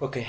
Okay